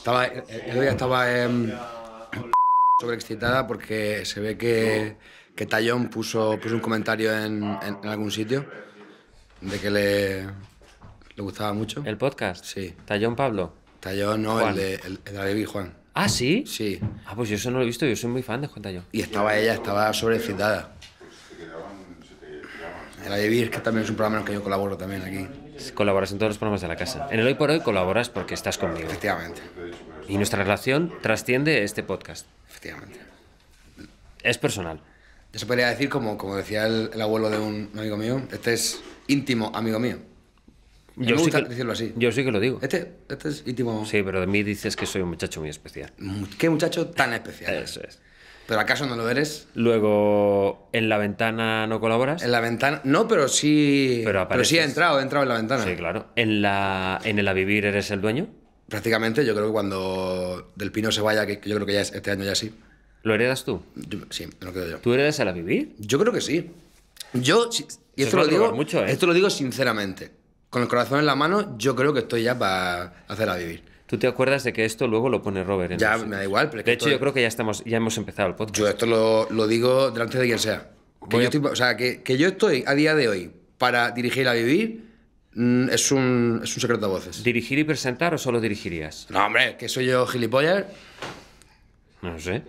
Estaba, el otro día estaba em, sobreexcitada porque se ve que, que Tallón puso, puso un comentario en, en- en algún sitio de que le, le gustaba mucho. ¿El podcast? Sí. ¿Tallón Pablo? Tallón, no, Juan. el de, el, el de David Juan. ¿Ah, sí? Sí. Ah, pues yo eso no lo he visto, yo soy muy fan de Juan Tallón. Y estaba ella, estaba sobreexcitada. El David que también es un programa en el que yo colaboro también aquí. Colaboras en todos los programas de la casa. En el Hoy por Hoy colaboras porque estás conmigo. Efectivamente, Y nuestra relación trasciende este podcast. efectivamente. Es personal. Se podría decir, como, como decía el, el abuelo de un amigo mío, este es íntimo amigo mío. Mí me sí gusta que, decirlo así. Yo sí que lo digo. Este, este es íntimo. Sí, pero de mí dices que soy un muchacho muy especial. Qué muchacho tan especial. Eso es. ¿Pero acaso no lo eres? Luego, ¿en la ventana no colaboras? En la ventana. No, pero sí. Pero pero sí he entrado, he entrado en la ventana. Sí, claro. ¿En, la, ¿En el A Vivir eres el dueño? Prácticamente, yo creo que cuando Del Pino se vaya, que yo creo que ya es- este año ya sí. ¿Lo heredas tú? Yo- sí, lo quedo yo. ¿Tú heredas el A Vivir? Yo creo que sí. Yo, y esto lo, digo, mucho, ¿eh? esto lo digo sinceramente. Con el corazón en la mano, yo creo que estoy ya para hacerla vivir. ¿Tú te acuerdas de que esto luego lo pone Robert? En Ya, los- me da igual, pero De hecho, yo creo que ya, estamos, ya hemos empezado el podcast. Yo esto lo, lo digo delante de quien sea. Que yo a- estoy- o sea, que, que yo estoy a día de hoy para dirigir a vivir mm, es, un, es un secreto de voces. ¿Dirigir y presentar o solo dirigirías? No, hombre, que soy yo gilipollas. No lo sé.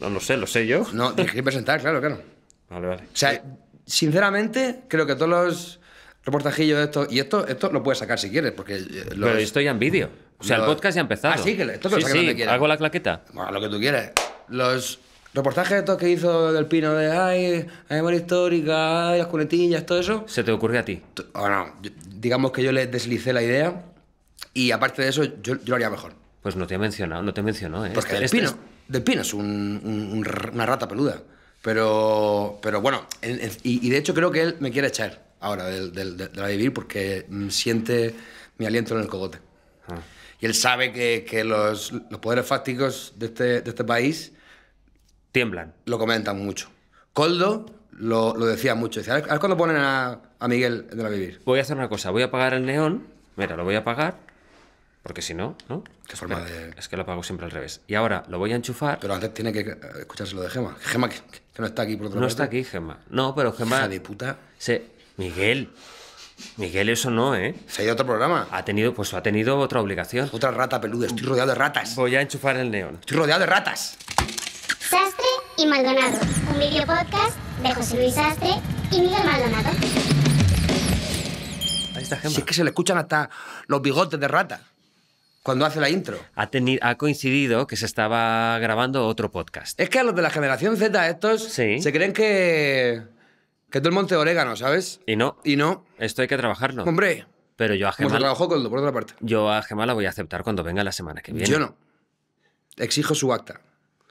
No lo sé, lo sé yo. No, dirigir y presentar, claro, claro. Vale, vale. O sea, sinceramente, creo que todos los reportajillos de esto, y esto, esto lo puedes sacar si quieres, porque eh, los, Pero esto ya en vídeo. O sea, los- el podcast ya ha empezado. Ah, sí, que esto sí, sí, quieras. hago la claqueta. Bueno, lo que tú quieres. Los reportajes estos que hizo Del Pino de, ay, memoria histórica, ay, las cunetillas, todo eso, Se te ocurre a ti. T- Bueno, yo- digamos que yo le deslicé la idea y aparte de eso, yo, yo lo haría mejor. Pues no te ha mencionado, no te mencionó, ¿eh? Porque Este- Del este Pino, es- Del Pino es un- un- una rata peluda. Pero, pero bueno, en- en- y, y de hecho creo que él me quiere echar ahora del, del- de, de la vivir porque mm, siente mi aliento en el cogote. Ah. Y él sabe que, que los, los poderes fácticos de este, de este país Tiemblan. lo comentan mucho. Coldo lo, lo decía mucho. Decía, a ver, a ver cuándo ponen a, a Miguel de la vivir. Voy a hacer una cosa, voy a apagar el neón. Mira, lo voy a apagar. Porque si no, ¿no? Qué forma Espera, de- Es que lo apago siempre al revés. Y ahora lo voy a enchufar. Pero antes tiene que eh, escucharse lo de Gema. Gema que, que no está aquí por otra no parte. está aquí, Gemma. No, pero Gemma. Hija de puta. Se... Miguel. Miguel, eso no, ¿eh? Se ha ido a otro programa. Ha tenido, pues ha tenido otra obligación. Otra rata peluda. Estoy rodeado de ratas. Voy a enchufar el neón. Estoy rodeado de ratas. Sastre y Maldonado, un video podcast de José Luis Sastre y Miguel Maldonado. Ahí está Gemma. Si es que se le escuchan hasta los bigotes de rata cuando hace la intro. ha, ha coincidido que se estaba grabando otro podcast. Es que a los de la generación Z estos Sí. se creen que... Que todo el monte orégano, ¿sabes? Y no, Y no. esto hay que trabajarlo. Hombre, Pero yo a Gemma, trabajó Coldo, por otra parte. yo a Gemma la voy a aceptar cuando venga la semana que viene. Yo no. Exijo su acta.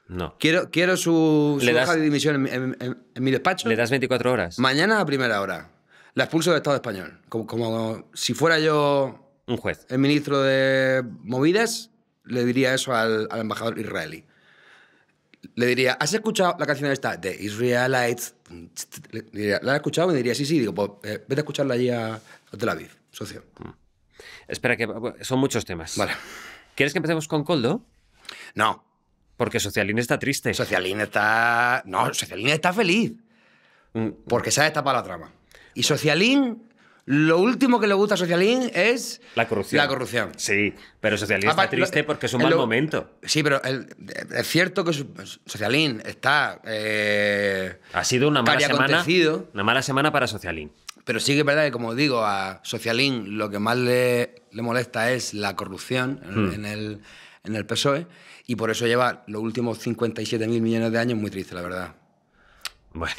No. Quiero, quiero su, su das- hoja de dimisión en, mi- en- en- en mi despacho. ¿Le das 24 horas? Mañana a primera hora. La expulso del Estado español. Como, como si fuera yo Un juez. el ministro de movidas, le diría eso al, al embajador israelí. Le diría, ¿has escuchado la canción esta de Israelites? Le diría, ¿La has escuchado? Me diría, sí, sí. Digo, pues eh, vete a escucharla allí a, a Tel Aviv, socio. Espera, que son muchos temas. Vale. ¿Quieres que empecemos con Coldo? No, Porque Socialín está triste. Socialín está... No, Socialín está feliz. Mm, Porque se ha destapado la trama. Y Socialín, lo último que le gusta a Socialín es... La corrupción. La corrupción. Sí, pero Socialín está triste porque es un en mal lo- momento. Sí, pero el- es cierto que Socialín está... eh, Ha sido una mala semana. Una mala semana para Socialín. Pero sí que es verdad que, como digo, a Socialín lo que más le, le molesta es la corrupción en, Hmm. en el, en el PSOE y por eso lleva los últimos 57.000 millones de años muy triste, la verdad. Bueno,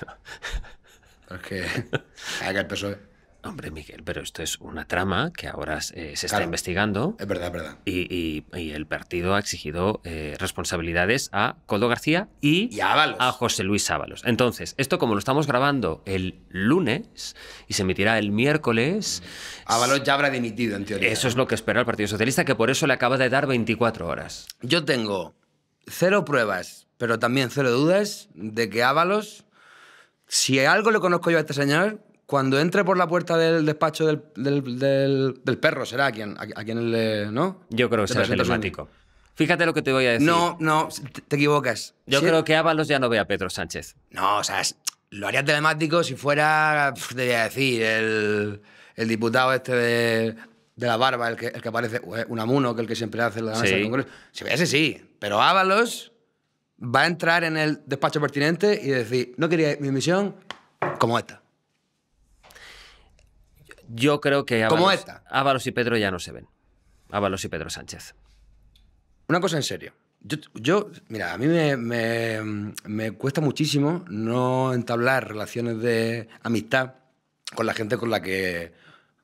Pero es que, es que el PSOE... hombre, Miguel, pero esto es una trama que ahora eh, se está Claro. investigando. Es verdad, es verdad. Y, y- y el partido ha exigido eh, responsabilidades a Coldo García y, Y a Ábalos. a José Luis Ábalos. Entonces, esto como lo estamos grabando el lunes y se emitirá el miércoles, Ábalos ya habrá dimitido, en teoría. eso es lo que espera el Partido Socialista, que por eso le acaba de dar 24 horas. Yo tengo cero pruebas, pero también cero dudas de que Ábalos, si algo le conozco yo a este señor, cuando entre por la puerta del despacho del, del- del- del perro, será a quien, a, a quien le. ¿No? Yo creo que será telemático. Fíjate lo que te voy a decir. No, no, te, te equivocas. Yo Sí- creo que Ábalos ya no ve a Pedro Sánchez. No, o sea, es- lo haría telemático si fuera, te voy a decir, el, el diputado este de, de la barba, el que, el que aparece, Unamuno, que el que siempre hace la mesa Sí. del Congreso. Si ese sí, pero Ábalos va a entrar en el despacho pertinente y decir, no quería mi misión como esta. Yo creo que Como Ábalos, esta. Ábalos y Pedro ya no se ven. Ábalos y Pedro Sánchez. Una cosa en serio. Yo, yo- mira, a mí me, me- me cuesta muchísimo no entablar relaciones de amistad con la gente con la que,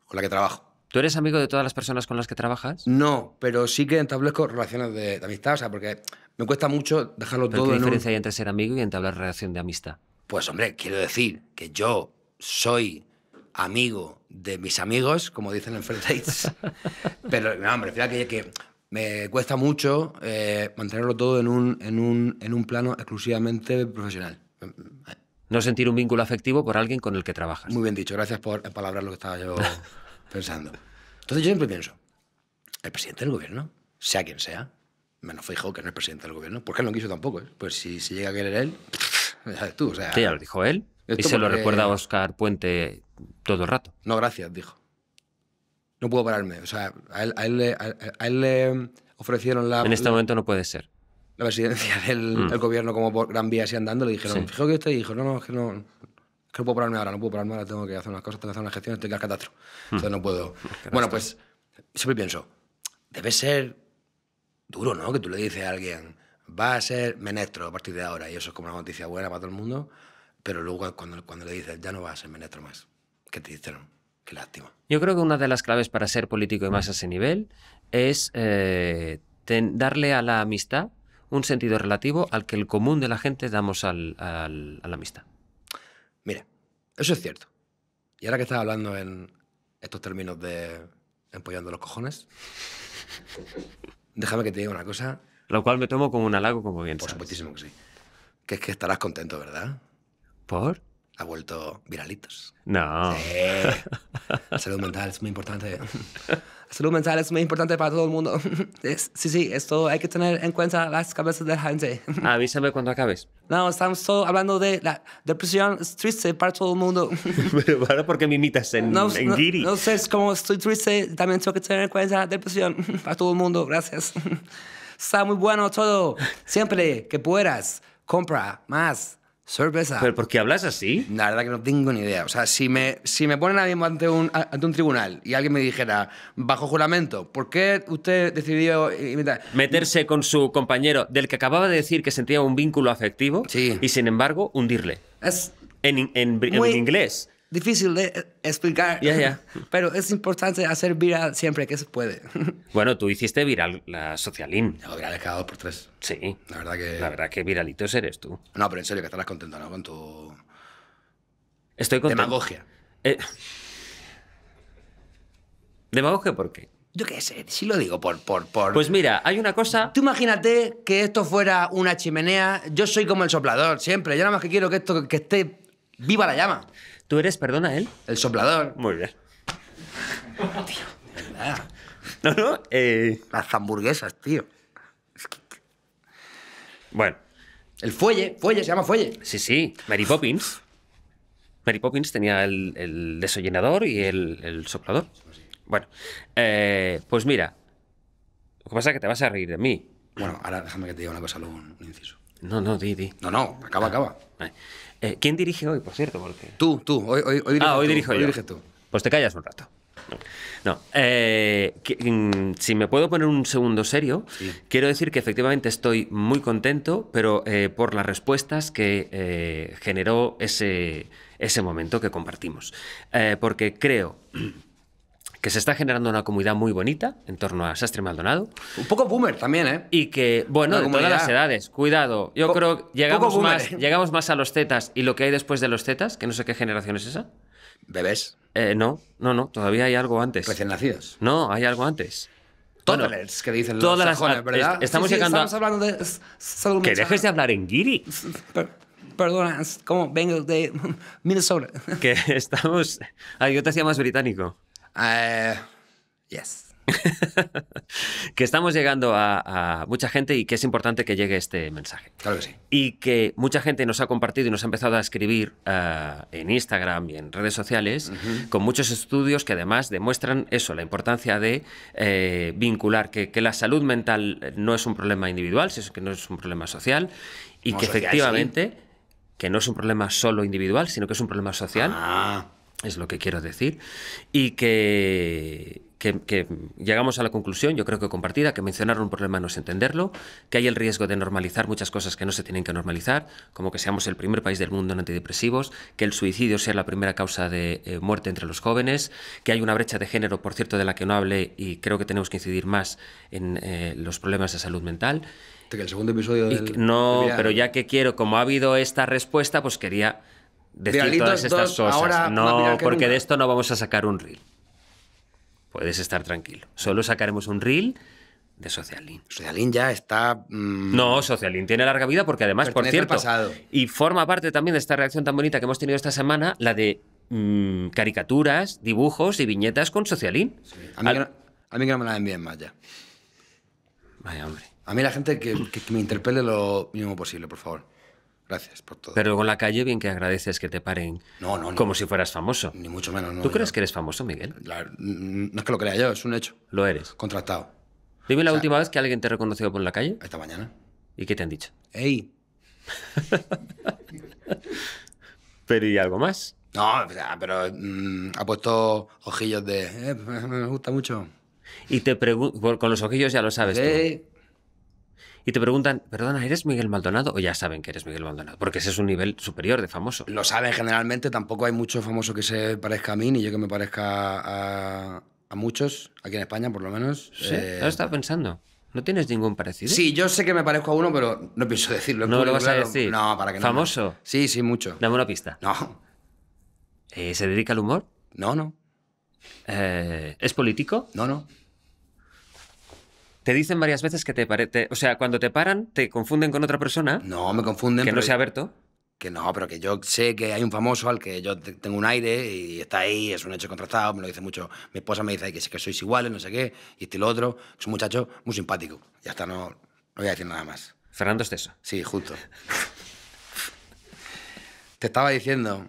con la que trabajo. ¿Tú eres amigo de todas las personas con las que trabajas? No, pero sí que establezco relaciones de, de amistad, o sea, porque me cuesta mucho dejarlo ¿Pero todo ¿Qué en un... diferencia hay entre ser amigo y entablar relación de amistad? Pues hombre, quiero decir que yo soy amigo de mis amigos, como dicen en Dates, pero no, me refiero a que, que me cuesta mucho eh, mantenerlo todo en un, en, un, en un plano exclusivamente profesional. No sentir un vínculo afectivo por alguien con el que trabajas. Muy bien dicho, gracias por palabrar lo que estaba yo pensando. Entonces yo siempre pienso, el presidente del gobierno, sea quien sea, menos fijo que no es presidente del gobierno, porque él no quiso tampoco, ¿eh? pues si, si llega a querer él, ya sabes tú, o sea... Que ya lo dijo él. Y se lo recuerda a Oscar Puente todo el rato. No, gracias, dijo. No puedo pararme. O sea, a él, a él le, a- a él le ofrecieron la, En este la, momento no puede ser. la presidencia del, Mm. del gobierno como por Gran Vía así andando. Le dijeron, Sí. fijo que usted dijo, no, no, es que no, es que no puedo pararme ahora, no puedo pararme ahora, tengo que hacer unas cosas, tengo que hacer unas gestiones, tengo que al catastro. Mm. Entonces no puedo. Bueno, pues siempre pienso, debe ser duro, ¿no? Que tú le dices a alguien, va a ser menestro a partir de ahora, y eso es como una noticia buena para todo el mundo, pero luego cuando, cuando le dices, ya no va a ser menestro más, ¿qué te dicen? Qué lástima. Yo creo que una de las claves para ser político y más a ese nivel es eh, ten- darle a la amistad un sentido relativo al que el común de la gente damos al- al- a la amistad. Mira, eso es cierto. Y ahora que estás hablando en estos términos de empollando los cojones, déjame que te diga una cosa, Lo cual me tomo como un halago, como bien por sabes. supuestísimo que sí. Que es que estarás contento, ¿verdad? ¿Por? Ha vuelto viralitos. No. Eh, la salud mental es muy importante. La salud mental es muy importante para todo el mundo. Es- sí, sí, esto hay que tener en cuenta las cabezas de la gente. Avísame cuando acabes. No, estamos solo hablando de la depresión, es triste para todo el mundo. Pero ahora, ¿por qué me imitas en, No, en no, Giri? no sé, es como estoy triste, también tengo que tener en cuenta depresión para todo el mundo, gracias. Está muy bueno todo. Siempre que puedas, compra más cerveza. ¿Pero por qué hablas así? La verdad que no tengo ni idea. O sea, si me, si me ponen a mí ante un, ante un tribunal y alguien me dijera, bajo juramento, ¿por qué usted decidió imitar? Meterse con su compañero del que acababa de decir que sentía un vínculo afectivo Sí. y sin embargo hundirle. Es En, en en inglés. Difícil de eh, explicar. Ya, ya. Pero es importante hacer viral siempre que se puede. Bueno, tú hiciste viral la socialín. No, virales cada dos por tres. Sí. La verdad que... La verdad que viralitos eres tú. No, pero en serio, que estarás contento, ¿no? Con tu Estoy contento. demagogia. Eh, ¿Demagogia por qué? Yo qué sé, si lo digo por... por, por... Pues mira, hay una cosa... Tú imagínate que esto fuera una chimenea. Yo soy como el soplador, siempre. Yo nada más que quiero que esto que esté viva la llama. ¿Tú eres, perdona, él? El soplador. Muy bien. Ah, No, no. eh, las hamburguesas, tío. bueno, El fuelle, fuelle, se llama fuelle. sí, sí. Mary Poppins. Mary Poppins tenía el, el desollenador y el, el soplador. Bueno, eh, pues mira. Lo que pasa es que te vas a reír de mí. Bueno, ahora déjame que te diga una cosa, luego un, inciso. No, no, di, di. No, no, acaba, acaba. Vale. Eh, ¿Quién dirige hoy, por cierto? Porque... Tú, tú, hoy, hoy, hoy Ah, hoy tú, dirijo hoy yo. diriges tú. Pues te callas un rato. No. Eh, que- mm, si me puedo poner un segundo serio, Sí. quiero decir que efectivamente estoy muy contento, pero eh, por las respuestas que eh, generó ese, ese momento que compartimos. Porque creo que se está generando una comunidad muy bonita en torno a Sastre Maldonado Un poco boomer también, ¿eh? y que, bueno, Una de todas las edades, cuidado, yo Po- creo que llegamos más, llegamos más a los zetas y lo que hay después de los zetas, que no sé qué generación es esa. Bebés, Eh, no, no, no, todavía hay algo antes. recién nacidos. No, hay algo antes. Bueno, Toddlers, que dicen los todas las- ¿verdad? est- estamos Sí, sí, llegando a- Estamos hablando de salud Que dejes de hablar en Giri. Per- perdona, como vengo de Minnesota. Que estamos. Ay, yo te hacía más británico. Eh, yes. que estamos llegando a, a mucha gente y que es importante que llegue este mensaje. Claro que sí. Y que mucha gente nos ha compartido y nos ha empezado a escribir eh, en Instagram y en redes sociales con muchos estudios que además demuestran eso, la importancia de eh, vincular que, que la salud mental no es un problema individual, sino que no es un problema social y que social, efectivamente que no es un problema solo individual, sino que es un problema social Ah, es lo que quiero decir, y que, que- que llegamos a la conclusión, yo creo que compartida, que mencionar un problema no es entenderlo, que hay el riesgo de normalizar muchas cosas que no se tienen que normalizar, como que seamos el primer país del mundo en antidepresivos, que el suicidio sea la primera causa de eh, muerte entre los jóvenes, que hay una brecha de género, por cierto, de la que no hablé y creo que tenemos que incidir más en eh, los problemas de salud mental. que el segundo episodio Y del... que- no, pero ya que quiero, como ha habido esta respuesta, pues quería decir Viralitos todas estas cosas. ahora no, porque nunca. de esto no vamos a sacar un reel. Puedes estar tranquilo. Solo sacaremos un reel de Socialin. Socialin ya está... mm, No, Socialin tiene larga vida porque además, por Pertenece cierto, pasado. y forma parte también de esta reacción tan bonita que hemos tenido esta semana, la de mm, caricaturas, dibujos y viñetas con Socialin. A mí, Al- que no, a mí que no me la envíen más ya. Vaya, hombre. A mí la gente que, que- que me interpele lo mínimo posible, por favor. Gracias por todo. Pero en la calle bien que agradeces que te paren No, no, no. como si fueras famoso. Ni mucho menos. No, ¿Tú crees que eres famoso, Miguel? la- no es que lo crea yo, es un hecho. Lo eres. Contrastado. Dime la O sea- última vez que alguien te reconoció por la calle Esta mañana. y qué te han dicho. ¡Ey! Pero ¿y algo más? No, pero mm, ha puesto ojillos de... "Eh, me gusta mucho. Y te preguntan, con los ojillos ya lo sabes. Eh, Y te preguntan, perdona, ¿eres Miguel Maldonado? O ya saben que eres Miguel Maldonado, porque ese es un nivel superior de famoso. lo saben generalmente, tampoco hay mucho famoso que se parezca a mí, ni yo que me parezca a, a muchos, aquí en España por lo menos. Sí, Eh, estaba pensando. ¿No tienes ningún parecido? Sí, yo sé que me parezco a uno, pero no pienso decirlo. ¿No lo vas a decir? No, para que no. ¿Famoso? Sí, sí, mucho. Dame una pista. No, Eh, ¿Se dedica al humor? no, no, Eh, ¿Es político? no, no. Te dicen varias veces que te parece... O sea, cuando te paran, te confunden con otra persona No, me confunden. que no sea Berto. Que no, pero que yo sé que hay un famoso al que yo te- tengo un aire y está ahí, es un hecho contrastado, me lo dice mucho. Mi esposa me dice que sí que sois iguales, no sé qué, y este y lo otro. Es un muchacho muy simpático. Ya está, no, no voy a decir nada más. Fernando Esteso. Sí, justo. Te estaba diciendo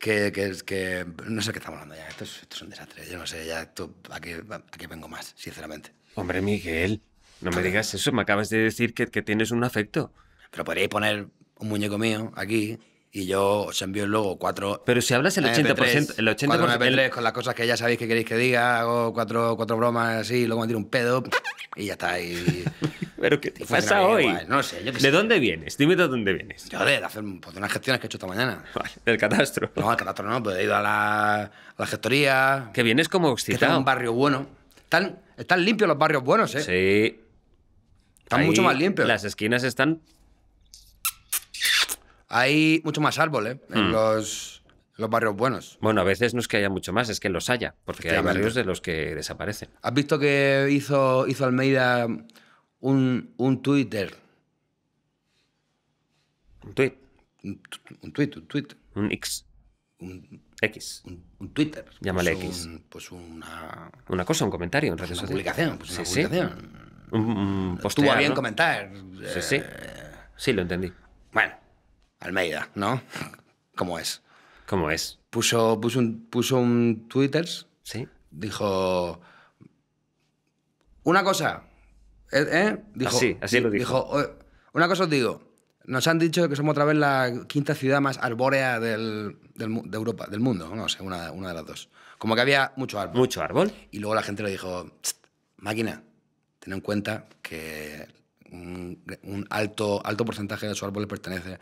que, que, que- no sé qué estamos hablando ya. Esto es, esto es un desastre. Yo no sé ya esto, a qué, a qué vengo más, sinceramente. Hombre, Miguel, no me digas eso. Me acabas de decir que, que tienes un afecto. Pero podríais poner un muñeco mío aquí y yo os envío luego cuatro. Pero si hablas el 80%, el 80%, cuatro el- MP3 con las cosas que ya sabéis que queréis que diga, hago cuatro, cuatro bromas así, luego me tiro un pedo y ya está. Y, ¿Pero qué te pasa hoy? bien, guay. No sé, yo qué ¿De sé. dónde vienes? Dime de dónde vienes. Yo de hacer pues, de unas gestiones que he hecho esta mañana. Vale, del catastro. No, al catastro no, pues he ido a la, a la gestoría. Que vienes como que está en excitado. un barrio bueno. Están, están limpios los barrios buenos, ¿eh? Sí. Están Ahí mucho más limpios. Las esquinas están. Hay mucho más árbol, ¿eh? En Mm. los, los barrios buenos. Bueno, a veces no es que haya mucho más, es que los haya, porque hay barrios de los que desaparecen. ¿Has visto que hizo, hizo Almeida un, un Twitter? Un tweet, Un, un tweet, un tweet. un X, Un, X. un- un Twitter. Llámale Pues X. un- pues una, Una cosa, un comentario en redes una sociales. publicación. Pues una Sí, sí. publicación. Un, un Estuvo postear, bien ¿no? comentar. Sí, sí. Eh, Sí, lo entendí. Bueno, Almeida, ¿no? ¿Cómo es? ¿Cómo es? Puso, puso, un, puso un Twitter, Sí. dijo... Una cosa, ¿eh? ¿eh? Dijo, Así, así lo dijo. "Oye, una cosa os digo, nos han dicho que somos otra vez la quinta ciudad más arbórea del, del de Europa, del mundo, no sé, una, una de las dos. Como que había mucho árbol. Mucho árbol. Y luego la gente le dijo, "Tst, máquina, ten en cuenta que un, un alto, alto porcentaje de su árbol le pertenece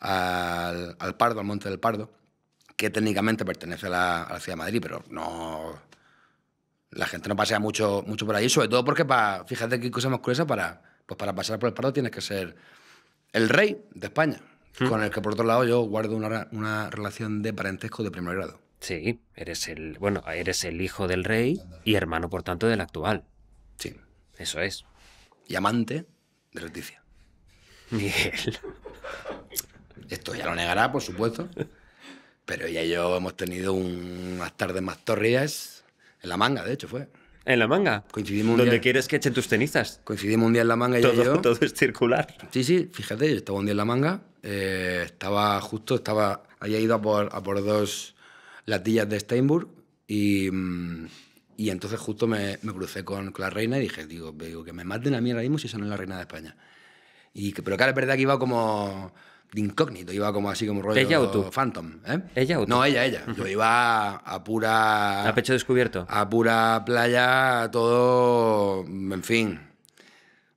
al, al Pardo, al Monte del Pardo, que técnicamente pertenece a la, a la ciudad de Madrid, pero no... La gente no pasea mucho, mucho por ahí, sobre todo porque, para, fíjate qué cosa más curiosa, para, pues para pasar por el Pardo tienes que ser el rey de España, con el que por otro lado yo guardo una, relación de parentesco de primer grado. Sí, eres el, bueno, eres el hijo del rey y hermano, por tanto, del actual. Sí. Eso es. Y amante de Leticia. Miguel. Esto ya lo negará, por supuesto. Pero ella y yo hemos tenido unas tardes más torridas en la manga, de hecho, fue. En la manga. Coincidimos Donde quieres que echen tus cenizas. Coincidimos un día en la manga y yo. Todo, todo es circular. Sí, sí, fíjate, yo estaba un día en la manga, eh, estaba justo, estaba, había ido a por, a por dos latillas de Steinburg y, mm, y entonces justo me, me crucé con, con la reina y dije, digo, digo, que me maten a mí ahora mismo si esa no es la reina de España. Y que, pero claro, es verdad que iba como de incógnito, iba como así como rollo ¿Ella o tú? Phantom. ¿eh? ¿Ella o tú? No, ella, ella. Yo iba a pura... A pecho descubierto. A pura playa, todo, en fin.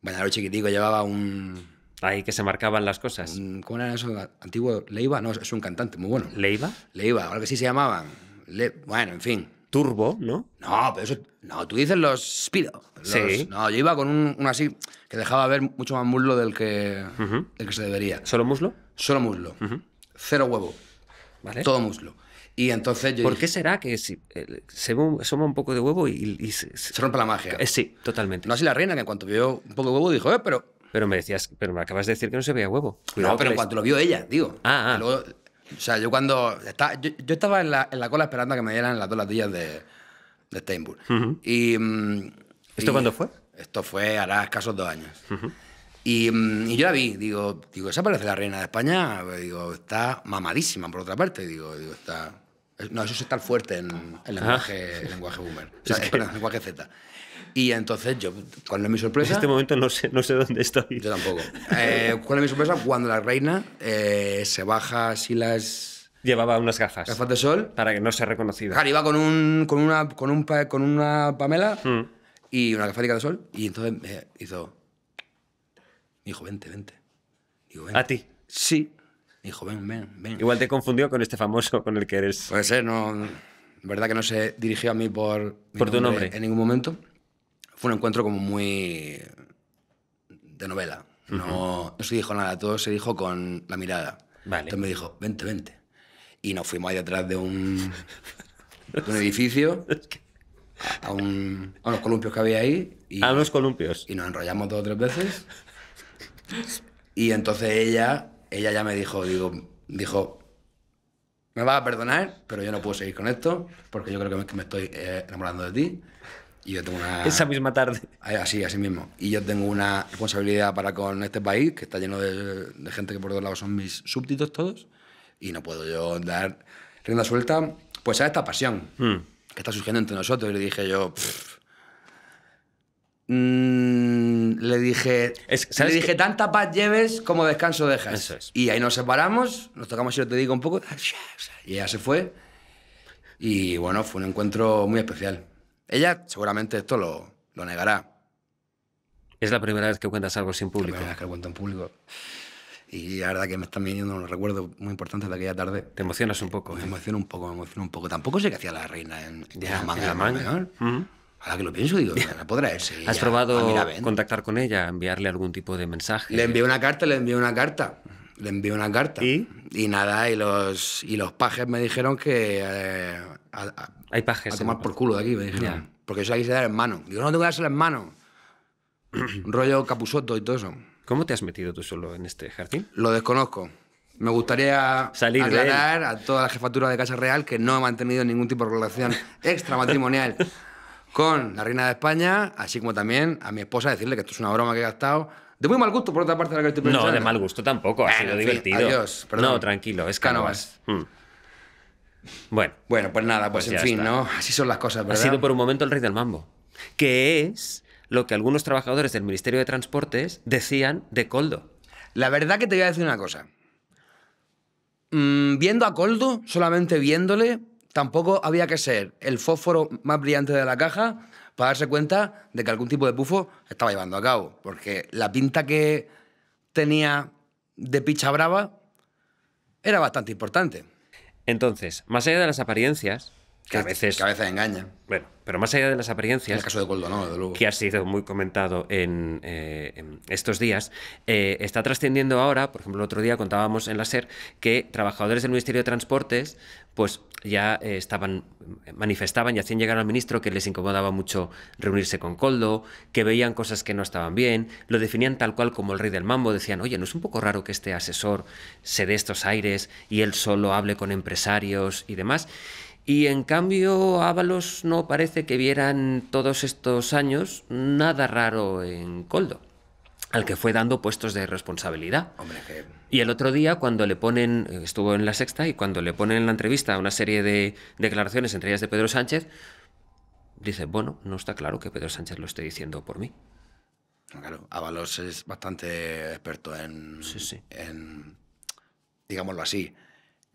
Bañador chiquitico, llevaba un, Ahí que se marcaban las cosas. un- ¿Cómo era eso? Antiguo Leiva, no, es un cantante muy bueno. ¿Leiva? Leiva, ahora que sí se llamaban. Le- bueno, en fin. Turbo, ¿no? No, pero eso. No, tú dices los Speedo. los- Sí. No, yo iba con un, un así que dejaba ver mucho más muslo del que, del que se debería. ¿Solo muslo? Solo muslo. Cero huevo. ¿Vale? Todo muslo. Y entonces yo ¿Por dije, qué será que si, eh, se asoma un poco de huevo y, y se- se- rompe la magia. Eh, sí, totalmente. No así la reina, que en cuanto vio un poco de huevo dijo, eh, pero. Pero me decías, pero me acabas de decir que no se veía huevo. Cuidado no, pero en cuanto lo vio ella, digo. Ah, ah. Luego- o sea, yo cuando. Estaba, yo, yo estaba en la, en la cola esperando a que me dieran las dos latillas de, de Steinburg. y, mm, ¿Esto y- cuándo fue? Esto fue hará escasos dos años. y, mm, y yo la vi, digo, digo, esa parece la reina de España. Pues Digo, está mamadísima por otra parte. Digo, digo está. No, eso es estar fuerte en el lenguaje, el lenguaje boomer. O sea, Es que- perdón, el lenguaje Z. Y entonces yo, ¿cuál es mi En sorpresa? este momento no sé, no sé dónde estoy. Yo tampoco. Eh, ¿Cuál es mi sorpresa? Cuando la reina eh, se baja así las Llevaba unas gafas gafas de sol. para que no sea reconocido. Claro, iba con, un, con, una, con, un, con una pamela Mm. Y una gafática de sol. Y entonces me hizo... Me dijo, vente, vente. Digo, ven. A ti. Sí. Me dijo, ven, ven, ven. Igual te confundió con este famoso con el que eres. Puede ser, no... verdad que no se dirigió a mí por... Por tu nombre. En ningún momento. Fue un encuentro como muy... de novela. No, no se dijo nada, todo se dijo con la mirada. Vale. Entonces me dijo, vente, vente. Y nos fuimos ahí detrás de un, de un edificio, a, a un- a unos columpios que había ahí, y, A los columpios. y nos enrollamos dos o tres veces. Y entonces ella, ella ya me dijo, digo, dijo, me vas a perdonar, pero yo no puedo seguir con esto, porque yo creo que me, que me estoy eh, enamorando de ti. Y yo tengo una... Esa misma tarde. Así, así mismo. Y yo tengo una responsabilidad para con este país, que está lleno de, de gente que por dos lados son mis súbditos todos, y no puedo yo dar rienda suelta pues a esta pasión Mm. Que está surgiendo entre nosotros. Y le dije yo... Mm, le dije, Es- le ¿sabes dije qué? tanta paz lleves como descanso dejas. Eso es. Y ahí nos separamos, nos tocamos, si yo te digo, un poco, y ella se fue. Y bueno, fue un encuentro muy especial. Ella seguramente esto lo, lo negará. Es la primera vez que cuentas algo sin La público. primera vez que lo cuento en público. Y la verdad que me están viniendo unos recuerdos muy importantes de aquella tarde. Te emocionas un poco. Me ¿eh? emociona un poco, me emociona un poco. Tampoco sé qué hacía la reina en, Ya, la manga. en la manga. Ahora que lo pienso, digo, podrá irse. ¿Has probado a Miravent. contactar con ella, enviarle algún tipo de mensaje? Le envié una carta, le envié una carta. Le envié una carta. ¿Y? Y nada, y los, y los pajes me dijeron que. eh, a, a- Hay pajes. a tomar por culo de aquí, me dijeron. Ya. Porque yo la quise dar en mano. Digo, no tengo que dársela en mano. Rollo capusoto y todo eso. ¿Cómo te has metido tú solo en este jardín? Lo desconozco. Me gustaría Salir de aclarar a toda la jefatura de Casa Real que no he mantenido ningún tipo de relación extramatrimonial con la reina de España, así como también a mi esposa decirle que esto es una broma que he gastado. De muy mal gusto, por otra parte, la que estoy pensando. No, de mal gusto tampoco, ha sido en fin, divertido. adiós, perdón. No, tranquilo, es Cánovas. Cánovas. Mm. Bueno, Bueno, pues nada, pues, Pues en fin, está. ¿no? Así son las cosas, ha ¿verdad? sido por un momento el rey del mambo. Que es lo que algunos trabajadores del Ministerio de Transportes decían de Coldo. La verdad que te voy a decir una cosa. Mm, viendo a Coldo, solamente viéndole, tampoco había que ser el fósforo más brillante de la caja para darse cuenta de que algún tipo de pufo estaba llevando a cabo. Porque la pinta que tenía de picha brava era bastante importante. Entonces, más allá de las apariencias, que a veces. Que a veces engaña. Bueno, pero más allá de las En apariencias. el caso de Coldo, no, desde luego. que ha sido muy comentado en, eh, en estos días, eh, está trascendiendo ahora, por ejemplo, el otro día contábamos en la SER que trabajadores del Ministerio de Transportes pues ya eh, estaban, manifestaban y hacían llegar al ministro que les incomodaba mucho reunirse con Coldo, que veían cosas que no estaban bien, lo definían tal cual como el rey del mambo, decían, oye, ¿no es un poco raro que este asesor se dé estos aires y él solo hable con empresarios y demás? Y en cambio, Ábalos no parece que vieran todos estos años nada raro en Coldo, al que fue dando puestos de responsabilidad. Hombre, que. Y el otro día, cuando le ponen, estuvo en la sexta, y cuando le ponen en la entrevista una serie de declaraciones, entre ellas de Pedro Sánchez, dice, bueno, no está claro que Pedro Sánchez lo esté diciendo por mí. Claro, Ábalos es bastante experto en. Sí, sí. en digámoslo así.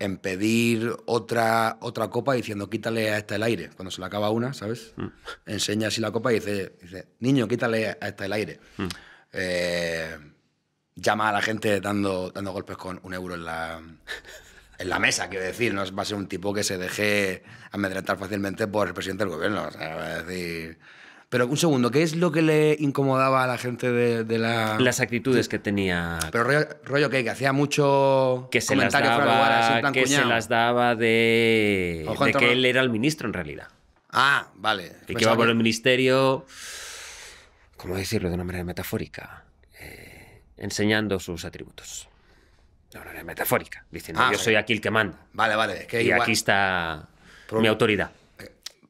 En pedir otra, otra copa diciendo quítale a esta el aire. Cuando se le acaba una, ¿sabes? Mm. Enseña así la copa y dice, dice niño, quítale a esta el aire. Mm. Eh, llama a la gente dando, dando golpes con un euro en la, en la mesa, quiero decir. No va a ser un tipo que se deje amedrentar fácilmente por el presidente del gobierno. o sea, va a decir... Pero un segundo, ¿qué es lo que le incomodaba a la gente de, de la... Las actitudes que tenía Pero rollo, rollo que, que hacía mucho que se las comentario fuera lugar, daba, plan que se las daba de, Ojo, de entorno- que él era el ministro en realidad. Ah, vale. Y que iba por el ministerio, ¿cómo decirlo de una manera metafórica? Eh, enseñando sus atributos. De una manera metafórica, diciendo, Ah, yo vale. soy aquí el que manda. Vale, vale. Es que Y igual- aquí está mi autoridad.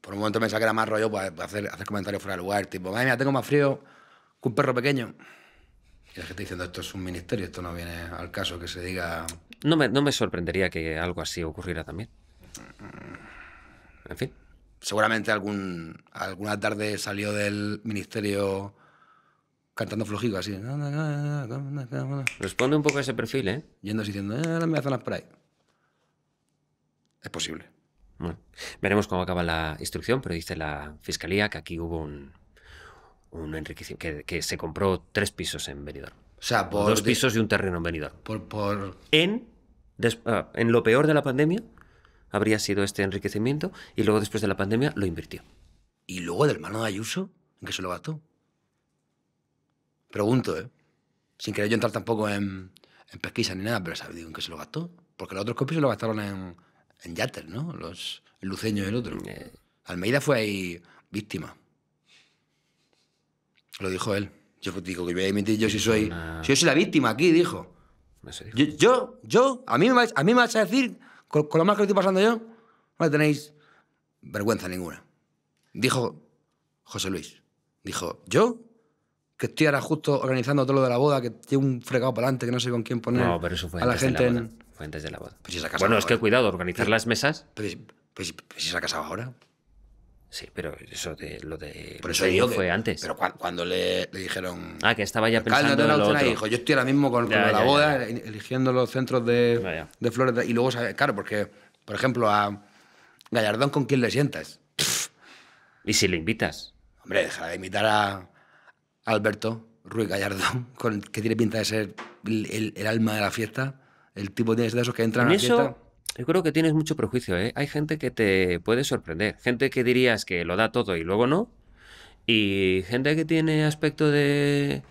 Por un momento pensaba que era más rollo pues, hacer, hacer comentarios fuera de lugar. Tipo, madre mía, tengo más frío que un perro pequeño. Y la gente diciendo, esto es un ministerio, esto no viene al caso que se diga... No me, no me sorprendería que algo así ocurriera también. En fin. Seguramente algún, alguna tarde salió del ministerio cantando flojico así. Responde un poco a ese perfil, ¿eh? Yendo diciendo, eh, me hacen las por ahí. Es posible. Bueno, veremos cómo acaba la instrucción, pero dice la fiscalía que aquí hubo un, un enriquecimiento, que, que se compró tres pisos en Benidorm. O sea, O por... dos pisos y un terreno en Benidorm. Por, por, En, des- ah, en lo peor de la pandemia habría sido este enriquecimiento y luego después de la pandemia lo invirtió. ¿Y luego del hermano de Ayuso? ¿En qué se lo gastó? Pregunto, ¿eh? Sin querer yo entrar tampoco en, en pesquisa ni nada, pero ¿sabes en qué se lo gastó? Porque los otros copios se lo gastaron en, en yates, ¿no? Los, el luceño y el otro. Eh. Almeida fue ahí víctima. Lo dijo él. Yo digo que voy a emitir, yo sí soy... una- si Yo soy la víctima aquí, dijo. Yo, yo, yo, a mí me vais, a, mí me vas a decir, con, con lo más que estoy pasando yo, no le tenéis vergüenza ninguna. Dijo José Luis. Dijo, yo, que estoy ahora justo organizando todo lo de la boda, que llevo un fregado para adelante, que no sé con quién poner No, pero eso fue a la gente la en... Fue antes de la boda. Pues si se ha casado bueno, es que ahora. cuidado, organizar las mesas. Pero, si- pero si- se ha casado ahora. Sí, pero eso de lo de Por eso de digo fue que- antes. Pero cua- cuando le, le dijeron... Ah, que estaba ya pensando no en lo otro. dijo, yo estoy ahora mismo con, con Ya, lo de la ya, boda, ya. eligiendo los centros de, Ya, ya. de flores. de- y luego, claro, porque, por ejemplo, a Gallardón, ¿con quién le sientas? Y si le invitas. Hombre, deja de imitar a Alberto Ruiz Gallardón, con, que tiene pinta de ser el, el- el alma de la fiesta. El tipo de esos que entran En a la eso, yo creo que tienes mucho prejuicio, ¿eh? Hay gente que te puede sorprender. Gente que dirías que lo da todo y luego no. Y gente que tiene aspecto de.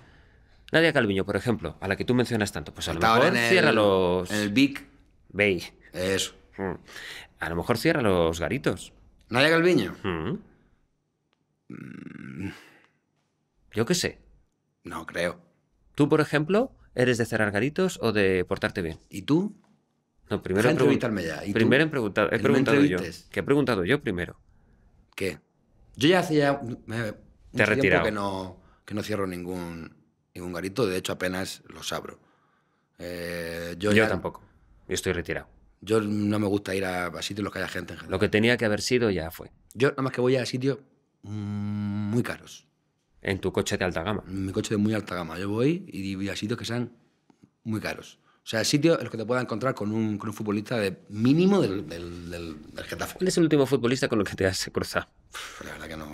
Nadia Calviño, por ejemplo, a la que tú mencionas tanto. Pues a lo mejor en el, cierra los. En el Vic. Bay. Eso. Mm. A lo mejor cierra los garitos. Nadia Calviño. Mm. Yo qué sé. No creo. Tú, por ejemplo, ¿eres de cerrar garitos o de portarte bien? ¿Y tú? No, primero Deja he de pregun- entrevistarme ya. ¿Y? Primero he preguntado, he yo. ¿Qué he preguntado yo primero? ¿Qué? Yo ya hacía un, me- mucho Te tiempo retirado. que no, que no cierro ningún, ningún garito. De hecho, apenas los abro. Eh, yo, Yo, ya- tampoco. Yo estoy retirado. Yo no me gusta ir a, a sitios en los que haya gente en general. Lo que tenía que haber sido ya fue. Yo nada más que voy a sitios mm, muy caros. En tu coche de alta gama. Mi coche de muy alta gama. Yo voy y voy a sitios que sean muy caros. O sea, sitios en los que te puedas encontrar con un, con un futbolista de mínimo del, del, del, del Getafe. ¿Cuál es el último futbolista con el que te has cruzado? La verdad que no.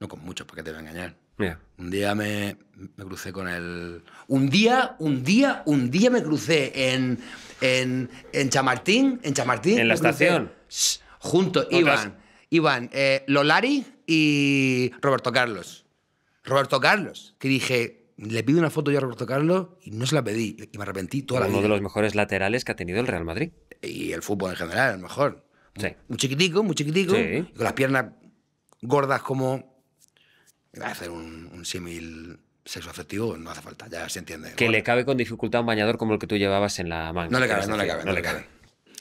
No con muchos, porque te voy a engañar. Mira, Un día me, me crucé con el. Un día, un día, un día me crucé en. En, en Chamartín. En Chamartín. ¿En la crucé. estación? Shh, juntos Otras- iban. Iban eh, Lolari y Roberto Carlos. Roberto Carlos. Que dije, le pido una foto yo a Roberto Carlos y no se la pedí. Y me arrepentí toda la uno vida. de los mejores laterales que ha tenido el Real Madrid. Y el fútbol en general, el mejor. Sí. Muy chiquitico, muy chiquitico. Sí. con las piernas gordas como. A hacer un, un símil sexo afectivo, no hace falta, ya se entiende. Que Bueno, le cabe con dificultad un bañador como el que tú llevabas en la manga. No le cabe, no le cabe, no le cabe.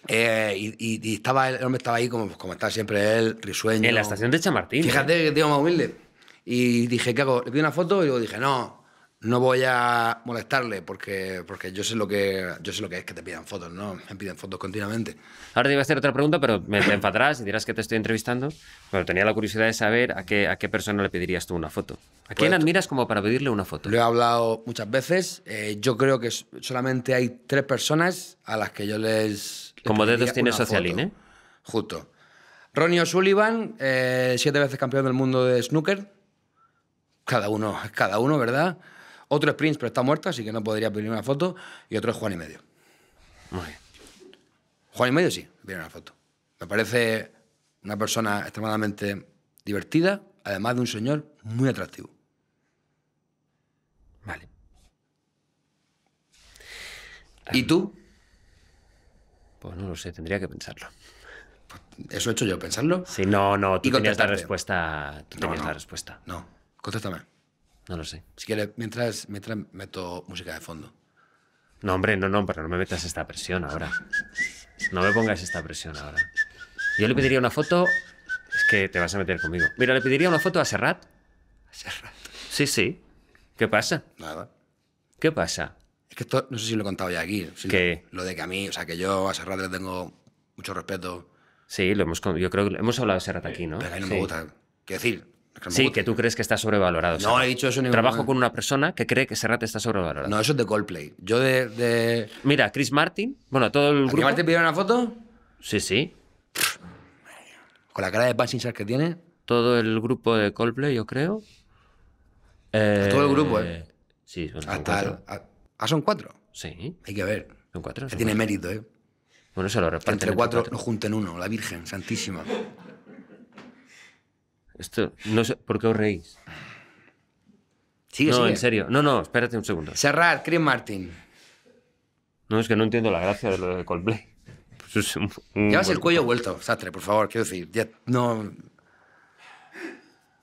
Eh, y, y- y estaba, el hombre estaba ahí como, como está siempre él, risueño. En la estación de Chamartín. ¿eh? Fíjate que tío más humilde. Y dije, ¿qué hago? Le pido una foto y luego dije, no, no voy a molestarle porque, porque yo, sé lo que, yo sé lo que es que te pidan fotos, ¿no? Me piden fotos continuamente. Ahora te iba a hacer otra pregunta, pero me te enfadarás y dirás que te estoy entrevistando. Pero tenía la curiosidad de saber a qué, a qué persona le pedirías tú una foto. ¿A quién Pues- admiras como para pedirle una foto? Lo he hablado muchas veces. eh, yo creo que solamente hay tres personas a las que yo les. Como dedos tiene foto. ¿eh? Justo. Ronnie O'Sullivan, eh, siete veces campeón del mundo de snooker. Cada uno, cada uno, ¿verdad? Otro es Prince, pero está muerto, así que no podría pedir una foto. Y otro es Juan y medio. Muy bien. Juan y medio sí, pide una foto. Me parece una persona extremadamente divertida, además de un señor muy atractivo. Vale. ¿Y tú? Pues no lo sé, tendría que pensarlo. Eso he hecho yo, pensarlo. Sí, no, no, tú tenías la respuesta. Tú No, tenías no. la respuesta. No, contéstame. No lo sé. Si quieres, mientras, mientras meto música de fondo. No, hombre, no, no, pero no me metas esta presión ahora. No me pongas esta presión ahora. Yo le pediría una foto. Es que te vas a meter conmigo. Mira, le pediría una foto a Serrat. Serrat. Sí, sí. ¿Qué pasa? Nada. ¿Qué pasa? Es que esto, no sé si lo he contado ya aquí. Lo de que a mí, o sea, que yo a Serrat le tengo mucho respeto, Sí, lo hemos, yo creo que hemos hablado de Serrat aquí, ¿no? pero mí no Sí. me gusta. Quiero decir, que Sí, que tú crees que está sobrevalorado. No Serrat. he dicho eso en Trabajo momento. con una persona que cree que Serrat está sobrevalorado. No, eso es de Coldplay. Yo de. de... Mira, Chris Martin, bueno, todo el ¿A grupo. Martín pidió una foto? Sí, sí. Con la cara de Passing Shark que tiene. Todo el grupo de Coldplay, yo creo. Eh, todo el grupo, ¿eh? Sí, son Hasta ah, son cuatro. Sí, Hay que ver. son cuatro. Son tiene cuatro. mérito, ¿eh? Bueno, se lo reparten entre cuatro nos junten uno, la Virgen Santísima. Esto, no sé, ¿por qué os reís? Sigue, no, sigue. en serio. No, no, espérate un segundo. Serrat, Chris Martin. No, es que no entiendo la gracia de lo de Coldplay. Pues es un- un Llevas el cuello vuelto, Sastre, por favor, quiero decir. ya no,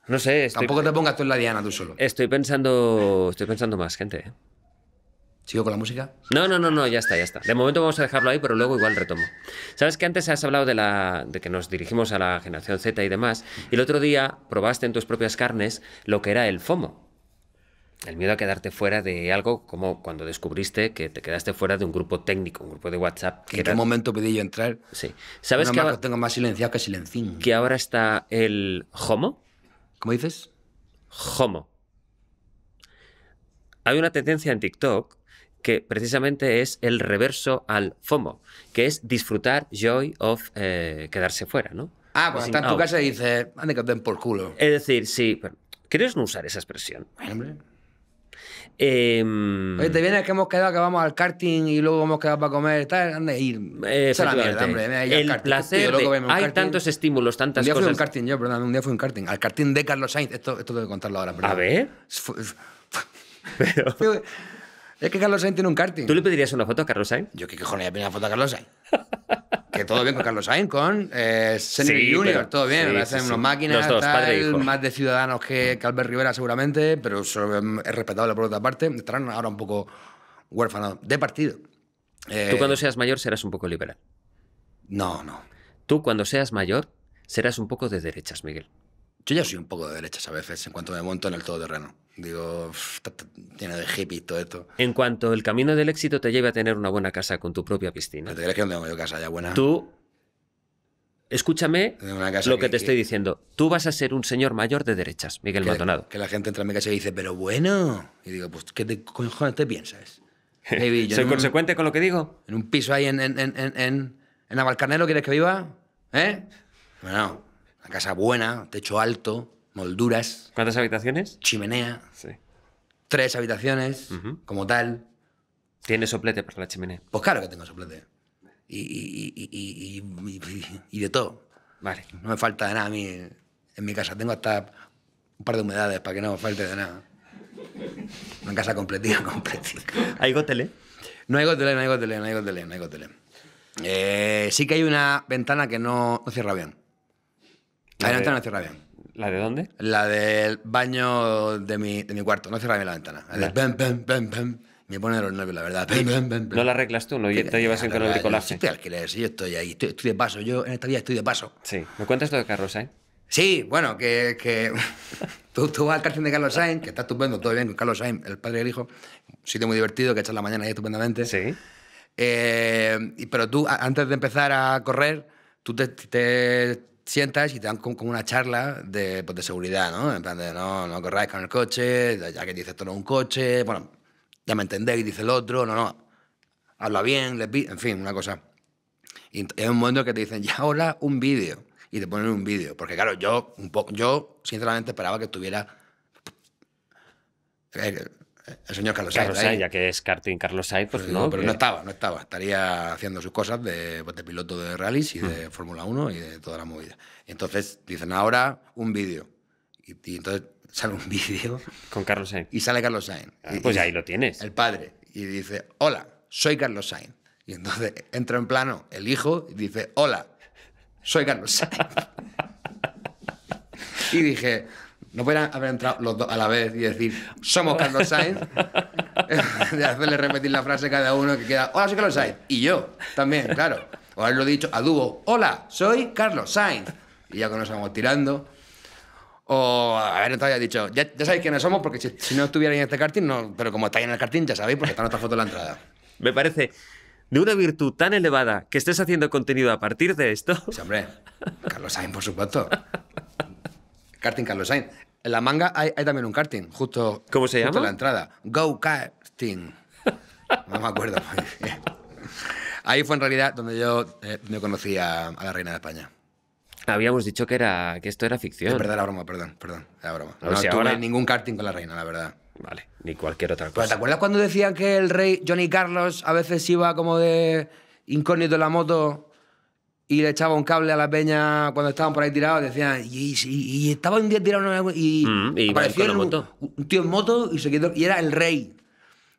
No sé, estoy, tampoco te pongas tú en la diana tú solo. estoy pensando. Estoy pensando más, gente. ¿eh? ¿Sigo con la música? No, no, no, no, ya está, ya está. De momento vamos a dejarlo ahí, pero luego igual retomo. Sabes que antes has hablado de, la, de que nos dirigimos a la generación Z y demás, y el otro día probaste en tus propias carnes lo que era el FOMO. El miedo a quedarte fuera de algo como cuando descubriste que te quedaste fuera de un grupo técnico, un grupo de WhatsApp. Que ¿En qué era- momento pedí yo entrar? Sí. ¿Sabes No que ahora, tengo más silenciados que silencín. que ahora está el HOMO? ¿Cómo dices? Homo. Hay una tendencia en TikTok que precisamente es el reverso al FOMO, que es disfrutar joy of eh, quedarse fuera, ¿no? Ah, cuando Missing está en tu casa y dices, ande que os den por culo. Es decir, sí, pero ¿quieres no usar esa expresión? Hombre. Em, Oye, te vienes que hemos quedado que vamos al karting y luego hemos quedado para comer tal. Anda ir. eh, Esa es la mierda, hombre. El karting. placer de- un hay karting. tantos estímulos, Un tantas día fui a un cosas. karting yo, perdón, un día fui un karting. Al karting de Carlos Sainz. Esto, esto tengo que contarlo ahora, perdón. A ver, pero Es que Carlos Sainz tiene un karting. ¿tú le pedirías una foto a Carlos Sainz? Yo qué cojones, ya tenía una foto a Carlos Sainz. que todo bien con Carlos Sainz, con eh, Sí, Junior, pero- todo bien. sí, me hacen sí, unas máquinas, Los dos, tal, padre e hijo. más de ciudadanos que, que Albert Rivera seguramente, pero eso es respetable por otra parte. Estarán ahora un poco huérfanos de partido. Eh, Tú cuando seas mayor serás un poco liberal. No, no. Tú cuando seas mayor serás un poco de derechas, Miguel. Yo ya soy un poco de derechas a veces en cuanto me monto en el todoterreno. Digo, "Uf, está- está lleno de hippies todo esto. En cuanto el camino del éxito te lleve a tener una buena casa con tu propia piscina, ¿Te crees que no tengo yo casa ya buena? tú, escúchame lo que que- te que- estoy diciendo. Tú vas a ser un señor mayor de derechas, Miguel que, Maldonado. que la gente entra en mi casa y dice, pero bueno. Y digo, pues, ¿qué te, cojones te piensas? Baby, ¿Soy en un- consecuente con lo que digo? En un piso ahí en, en, en, en, en, en Navalcarnero, ¿quieres que viva? ¿Eh? Bueno, una casa buena, techo alto, molduras, ¿Cuántas habitaciones? chimenea, Sí. tres habitaciones, como tal. ¿Tienes soplete para la chimenea? Pues claro que tengo soplete. Y, y, y, y, y- y- y de todo. Vale. No me falta de nada a mí en mi casa. Tengo hasta un par de humedades para que no me falte de nada. Una casa completita, completita. ¿Hay gotele? No hay gotelé, no hay gotelé, no hay gotelé, no hay gotelé. Eh, sí que hay una ventana que no, no cierra bien. La ventana no cierra bien. ¿La de dónde? La del baño de mi, de mi cuarto. No cierra bien la ventana. Pem, pem, pem. Me pone los nervios, la verdad. Ven, ven, ven. ¿No la arreglas tú? ¿No te llevas bien con el yo bricolaje? sí Estoy de alquiler, sí, yo estoy ahí. Estoy, estoy de paso. Yo en esta vida estoy de paso. Sí. ¿Me cuentas lo de Carlos Sainz? Sí, bueno, que, que tú, tú vas al karting de Carlos Sainz, que está estupendo, todo bien con Carlos Sainz, el padre y el hijo. Un sitio muy divertido, que echas la mañana ahí estupendamente. Sí. Eh, y- pero tú, antes de empezar a correr, tú te, te sientas y te dan como, una charla de, pues, de seguridad, ¿no? En plan de no, no corráis con el coche, ya que dice esto no es un coche, bueno, ya me entendéis, dice el otro, no, no, habla bien, le pi- en fin, una cosa. Y hay un momento que te dicen, y ahora un vídeo, y te ponen un vídeo, porque claro, yo, un poco, yo sinceramente esperaba que estuviera eh, el señor Carlos Sainz. Carlos. Sainz, ya que es karting Carlos Sainz, pues Pero no. pero que- no estaba, no estaba. Estaría haciendo sus cosas de, pues, de piloto de rallies y de Fórmula 1 y de toda la movida. Y entonces dicen ahora un vídeo. Y, y entonces sale un vídeo Con Carlos Sainz. y sale Carlos Sainz. Ah, Y- pues ahí lo tienes. El padre. Y dice, hola, soy Carlos Sainz. Y entonces entra en plano el hijo y dice, hola, soy Carlos Sainz. y dije, no podrían haber entrado los dos a la vez y decir, somos Carlos Sainz. de hacerle repetir la frase cada uno que queda, hola, soy Carlos Sainz. Y yo también, claro. O haberlo dicho a dúo, hola, soy Carlos Sainz. Y ya con eso vamos tirando. O haber entrado y haber dicho, ya, ya sabéis quiénes somos, porque si, si no estuvierais en este karting, no, pero como estáis en el karting, ya sabéis, porque está nuestra foto en la entrada. Me parece de una virtud tan elevada que estés haciendo contenido a partir de esto. Sí, hombre, Carlos Sainz, por supuesto. Karting Carlos Sainz. En la manga hay, hay también un karting, justo, ¿Cómo se justo llama? en la entrada. Go Karting. No me acuerdo. Ahí fue en realidad donde yo eh, me conocí a, a la reina de España. Habíamos dicho que, era, que esto era Es ción. verdad, era broma, perdón, perdón, era broma. Ver No si tuve ahora- ningún karting con la reina, la verdad. Vale, ni cualquier otra Pero ¿te cosa. acuerdas cuando decían que el rey Johnny Carlos a veces iba como de incógnito en la moto y le echaba un cable a la peña cuando estaban por ahí tirados? Decían, y, y- y estaba un día tirado una- y, Mm, y apareció un- moto. Un, tío en moto y se quedó y era el rey.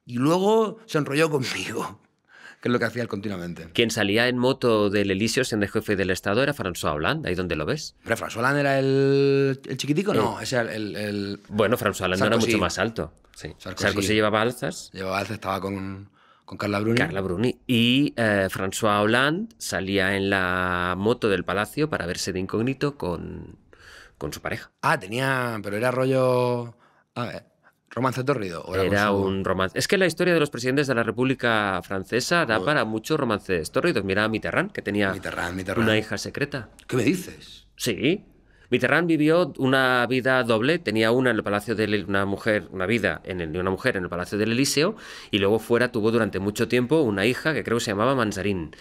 Y luego se enrolló conmigo, que es lo que hacía él continuamente. Quien salía en moto del Elíseo siendo jefe del Estado era François Hollande, ahí donde lo ves. ¿Pero François Hollande era el, el chiquitico? No, ese era el, el- Bueno, François Hollande era Sarkozy. mucho más alto. Sí. Sarkozy. Sarkozy, llevaba alzas, Llevaba alza, estaba con, con Carla Bruni. Carla Bruni. Y eh, François Hollande salía en la moto del palacio para verse de incógnito con, con su pareja. Ah, tenía. Pero era rollo. A ver, romance torrido. ¿o con Era su- un romance. Es que la historia de los presidentes de la República Francesa da para muchos romances torridos. Mira a Mitterrand, que tenía Mitterrand, Mitterrand. una hija secreta. ¿Qué me dices? Sí. Mitterrand vivió una vida doble, tenía una en el Palacio de una mujer, una vida en el- una mujer en el Palacio del Elíseo y luego fuera tuvo durante mucho tiempo una hija que creo que se llamaba Manzarín.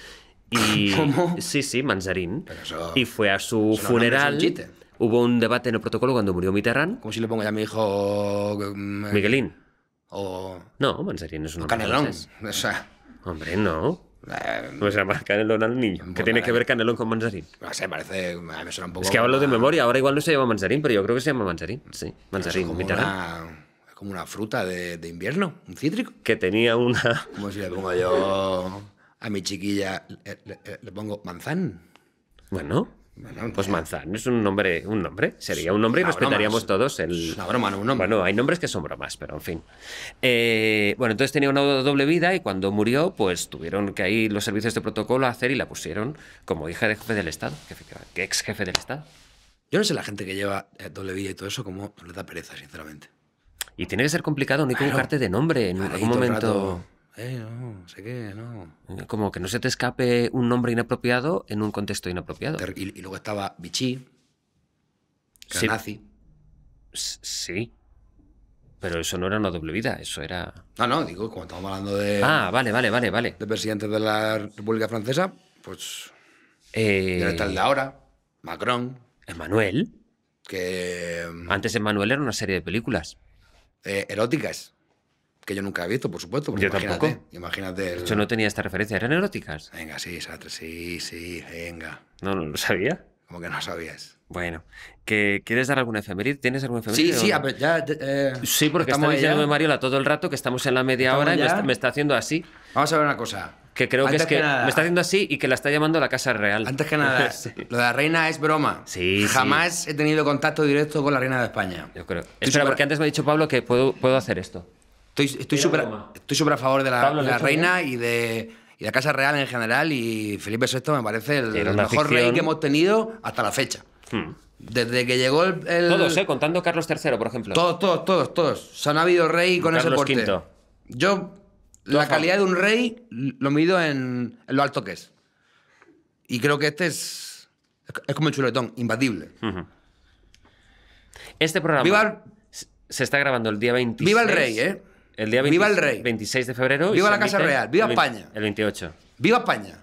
Y ¿Cómo? sí, sí, Manzarín. Eso- Y fue a su funeral. un. Hubo un debate en el protocolo cuando murió Mitterrand. Como si le pongo ya a mi hijo. mm, Miguelín. O. No, Manzarín es un Canelón. O sea. Hombre, no. Eh, No se llama Canelón al niño. ¿Qué Pues tiene que ver Canelón con Manzarín? no sé, parece. me suena un poco. Es que hablo de memoria, ahora igual no se llama Manzarín, pero yo creo que se llama Manzarín. Sí, Manzarín, como una, es como una fruta de, de invierno, un cítrico. Que tenía una. Como si le pongo yo a mi chiquilla, le, le- le pongo manzán. Bueno, Bueno, pues Manzán es un nombre, un nombre. Sería un nombre y broma, respetaríamos es- todos el. una broma, no un nombre. Bueno, hay nombres que son bromas, pero en fin. Eh, bueno, entonces tenía una doble vida y cuando murió, pues tuvieron que ahí los servicios de protocolo hacer y la pusieron como hija de jefe del Estado, que ex jefe del Estado. Yo no sé la gente que lleva eh, doble vida y todo eso, como les da pereza, sinceramente. Y tiene que ser complicado no Claro. equivocarte de nombre en algún momento. rato, Eh, no, sé qué, no. Como que no se te escape un nombre inapropiado en un contexto inapropiado. Y, y luego estaba Vichy, que Sí. era nazi. Sí. Pero eso no era una doble vida, eso era. No, no, digo, como estamos hablando de, Ah, vale, vale, vale, vale. de presidentes de la República Francesa, pues Eh, ya está el de ahora, Macron, Emmanuel. que... Antes Emmanuel era una serie de películas. eh, eróticas, que yo nunca he visto, por supuesto. porque Yo imagínate, tampoco. Imagínate. el- hecho, no tenía esta referencia. ¿Eran eróticas? Venga, sí, Sastre, sí, sí, venga. No, no lo sabía. Como que no sabías. Bueno, ¿que, ¿quieres dar alguna efeméride? ¿Tienes alguna Sí, efeméride? sí, o a ver, ya... eh, Sí, porque está estamos ahí diciéndome. Mariola todo el rato que estamos en la media ¿Estamos hora y me está, me está haciendo así. Vamos a ver una cosa. Que creo Antes que es que, nada- me está haciendo así y que la está llamando la Casa Real. Antes que nada, Sí, lo de la reina es broma. Sí, sí. Jamás he tenido contacto directo con la reina de España. yo creo. Espera, súper- porque antes me ha dicho Pablo que puedo, puedo hacer esto. Estoy estoy súper estoy súper a favor de la, Pablo, de ¿le la echo reina y de, y de la Casa Real en general. Y Felipe VI me parece el, mejor rey que hemos tenido hasta la fecha. Hmm. Desde que llegó el. el- Todos, ¿eh? Contando Carlos III, por ejemplo. Todos, todos, todos, todos. Se han habido rey con ese Carlos porte. V. Yo, la favor? calidad de un rey lo mido en, en lo alto que es. Y creo que este es. Es como el chuletón, imbatible. Este programa Viva el- s- se está grabando el día 26. Viva el rey, ¿eh? El día Viva el 26 rey. 26 de febrero. Viva la Casa Real, viva el España. El 28. ¡Viva España!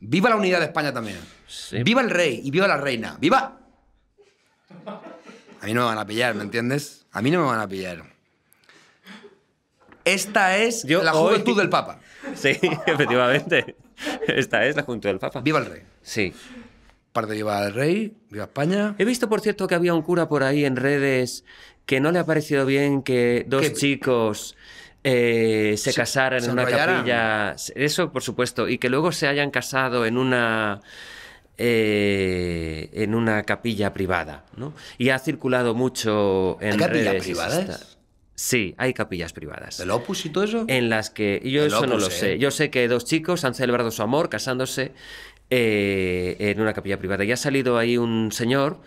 ¡Viva la unidad de España también! Sí. ¡Viva el rey y viva la reina! ¡Viva! A mí no me van a pillar, ¿me entiendes? A mí no me van a pillar. Esta es Yo la hoy- juventud del Papa. Sí, efectivamente. Esta es la junto del Papa. ¡Viva el rey! Sí. Parte viva el rey, viva España. He visto, por cierto, que había un cura por ahí en redes que no le ha parecido bien que dos chicos eh, se Se- casaran se en una capilla. Eso, por supuesto. Y que luego se hayan casado en una. eh, en una capilla privada, ¿no? Y ha circulado mucho en ¿Hay capillas redes. privadas? esta- Sí, hay capillas privadas. ¿Del Opus y todo eso? En las que. Yo El eso no lo ¿eh? sé. Yo sé que dos chicos han celebrado su amor casándose en una capilla privada. Y ha salido ahí un señor.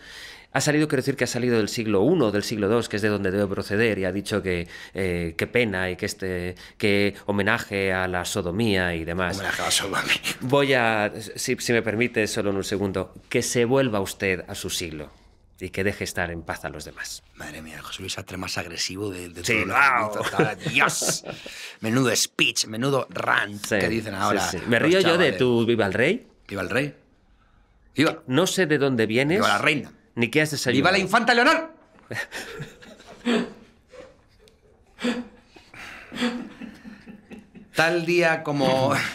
Ha salido, quiero decir que ha salido del siglo I del siglo II, que es de donde debe proceder, y ha dicho que eh, qué pena y que este que homenaje a la sodomía y demás. Homenaje a la sodomía. Voy a, si, si me permite, solo en un segundo, que se vuelva usted a su siglo y que deje estar en paz a los demás. Madre mía, José Luis Astre más agresivo de, de Sí, todo ahora. Dios. Menudo speech, menudo rant Sí, que dicen ahora. sí. Me río yo de tu Viva el Rey. Viva el rey. Viva. No sé de dónde vienes. Viva la reina. Ni qué has desayunado. Viva la infanta Leonor. Tal día como.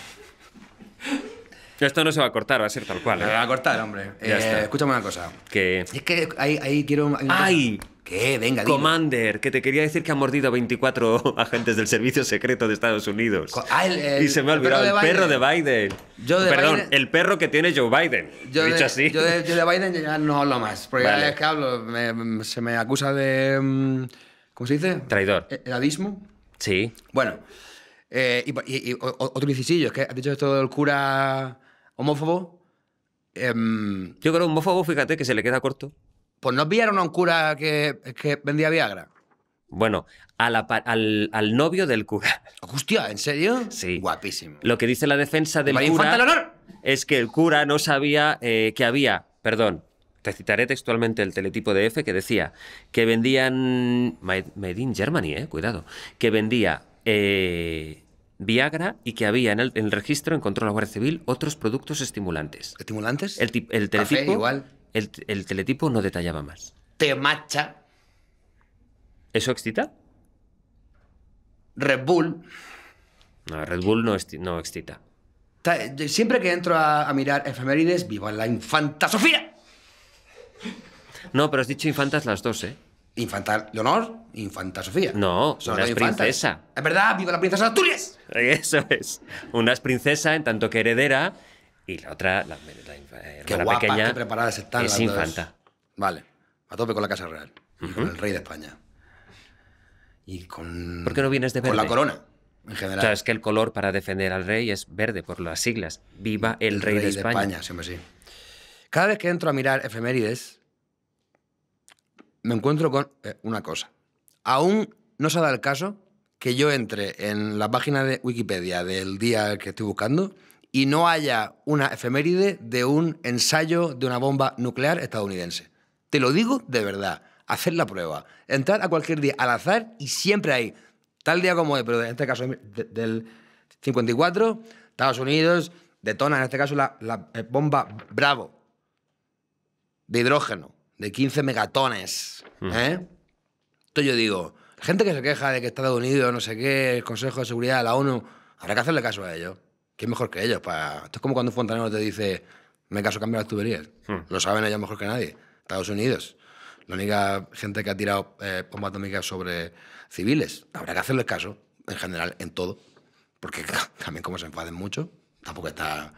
Esto no se va a cortar, va a ser tal cual. ¿eh? voy a cortar, hombre. Eh, escúchame una cosa. Que. Es que ahí, ahí quiero. hay. ¡Ay! ¿Qué? Venga, dilo. Commander, que te quería decir que ha mordido a 24 agentes del Servicio Secreto de Estados Unidos. Ah, el- el- y se me ha el perro olvidado de el perro de Biden. Yo de Perdón, Biden- el perro que tiene Joe Biden. Yo dicho de, así. Yo de, yo de Biden ya no hablo más. Porque Vale. cada vez que hablo me- se me acusa de. mm, ¿Cómo se dice? Traidor. Edadismo. Sí. Bueno, eh, y, otro incisillo, es que has dicho esto del cura homófobo. em, Yo creo homófobo, fíjate, que se le queda corto. pues no pillaron a un cura que, que vendía Viagra. Bueno, a la pa- al, al novio del cura. Hostia, ¿en serio? Sí. Guapísimo. Lo que dice la defensa del cura Leonor. es que el cura no sabía eh, que había, perdón, te citaré textualmente el teletipo de F que decía que vendían Made made in Germany, eh, cuidado, que vendía eh, Viagra y que había en el, en el registro, encontró la Guardia Civil, otros productos estimulantes. ¿Estimulantes? El, Café, teletipo, igual. El, el teletipo no detallaba más. Te macha. ¿Eso excita? Red Bull. No, Red Bull no, no excita. Siempre que entro a, a mirar efemérides, viva la infanta Sofía. No, pero has dicho infantas las dos, ¿eh? Infanta Leonor, infanta Sofía. No, Son una es princesa. Es verdad, viva la princesa de Asturias. Eso es. Una es princesa en tanto que heredera y la otra, la, la infa- Qué hermana guapas, pequeña, qué preparadas están es las dos. infanta. Vale, a tope con la Casa Real. Y con el rey de España. Y con... ¿Por qué no vienes de Con la verde? corona, en general. Claro, es que el color para defender al rey es verde por las siglas. Viva el, rey, de España. siempre sí. Cada vez que entro a mirar efemérides, me encuentro con eh, una cosa. Aún no se ha dado el caso que yo entre en la página de Wikipedia del día que estoy buscando y no haya una efeméride de un ensayo de una bomba nuclear estadounidense. Te lo digo de verdad. Hacer la prueba. Entrar a cualquier día al azar y siempre hay, tal día como hoy, pero en este caso de- del 54, Estados Unidos detona en este caso la, eh, bomba Bravo de hidrógeno de 15 megatones. ¿eh? Entonces yo digo, gente que se queja de que Estados Unidos, no sé qué, el Consejo de Seguridad de la ONU, habrá que hacerle caso a ellos. ¿Quién mejor que ellos? Para... Esto es como cuando un fontanero te dice, me caso cambiar las tuberías. Lo saben ellos mejor que nadie. Estados Unidos. La única gente que ha tirado eh, bombas atómicas sobre civiles. Habrá que hacerles caso, en general, en todo. Porque también como se enfaden mucho, tampoco está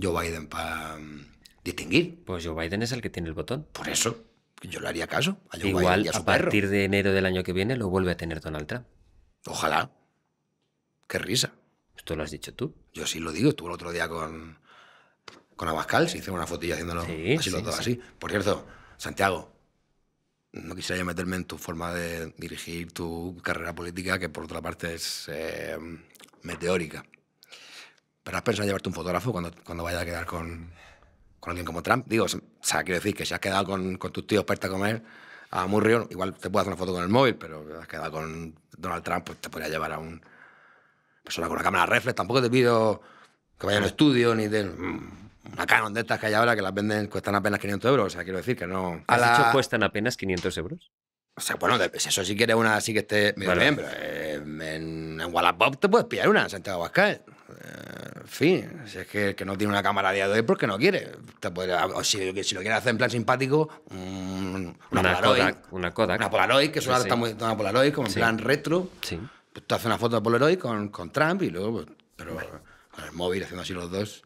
Joe Biden para mm, distinguir. Pues Joe Biden es el que tiene el botón. Por eso, yo le haría caso a Joe Biden Igual y a su a perro. partir de enero del año que viene lo vuelve a tener Donald Trump. Ojalá. Qué risa. Esto lo has dicho tú. Yo sí lo digo, estuve el otro día con, con Abascal, se hicieron una fotilla haciéndolo Sí, así sí, sí. así. Por cierto, Santiago, no quisiera yo meterme en tu forma de dirigir tu carrera política, que por otra parte es eh, meteórica. Pero has pensado en llevarte un fotógrafo cuando, cuando vaya a quedar con, con alguien como Trump. Digo, o sea, quiero decir que si has quedado con, con tus tíos para irte a comer a Murrio, igual te puedo hacer una foto con el móvil, pero has quedado con Donald Trump, pues te podría llevar a un persona con una cámara reflex. Tampoco te pido que vaya al estudio ni de mm, una Canon de estas que hay ahora que las venden, cuestan apenas 500 euros. O sea, quiero decir que no. ¿Has A la- dicho cuestan apenas 500 euros? o sea, bueno, pues eso si quieres una así que esté Vale. bien, pero eh, en, en Wallapop te puedes pillar una, en Santiago Abascal. En fin, si es que que no tiene una cámara a día de hoy, porque no quiere. Te puede- o si, si lo quiere hacer en plan simpático, un- una, Una Polaroid. Kodak, una Kodak. Una Polaroid, que Sí, suena sí. una Polaroid, como en Sí. plan retro. Sí. Pues tú haces una foto de Polaroid con, con Trump y luego, pues, pero con el móvil haciendo así los dos,